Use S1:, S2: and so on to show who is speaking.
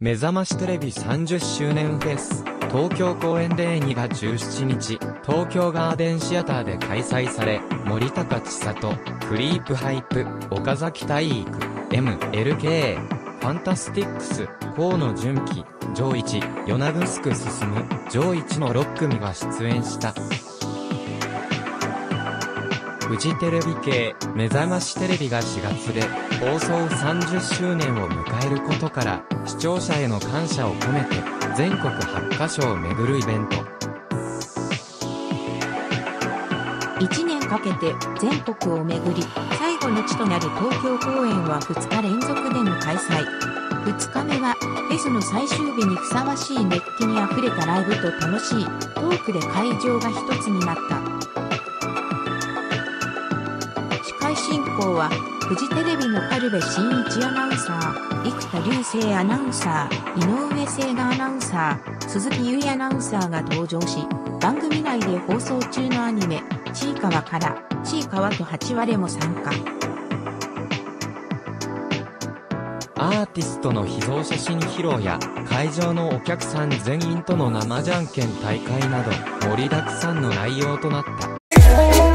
S1: めざましテレビ30周年フェス、東京公演で2月17日、東京ガーデンシアターで開催され、森高千里、クリープハイプ、岡崎体育、 M!LK、ファンタスティックス、河野純喜、 JO1、與那城奨、JO1の6組が出演した。フジテレビ系、めざましテレビが4月で、放送30周年を迎えることから、視聴者への感謝を込めて、全国8カ所を巡るイベント。
S2: 1年かけて全国を巡り、最後の地となる東京公演は2日連続での開催。2日目は、フェスの最終日にふさわしい熱気に溢れたライブと楽しいトークで会場が一つになった。進行は、フジテレビの軽部真一アナウンサー、生田流星アナウンサー、井上聖奈アナウンサー、鈴木優衣アナウンサーが登場し、番組内で放送中のアニメ、ちいかわから、ちいかわと8割も参加。
S1: アーティストの秘蔵写真披露や、会場のお客さん全員との生じゃんけん大会など、盛りだくさんの内容となった。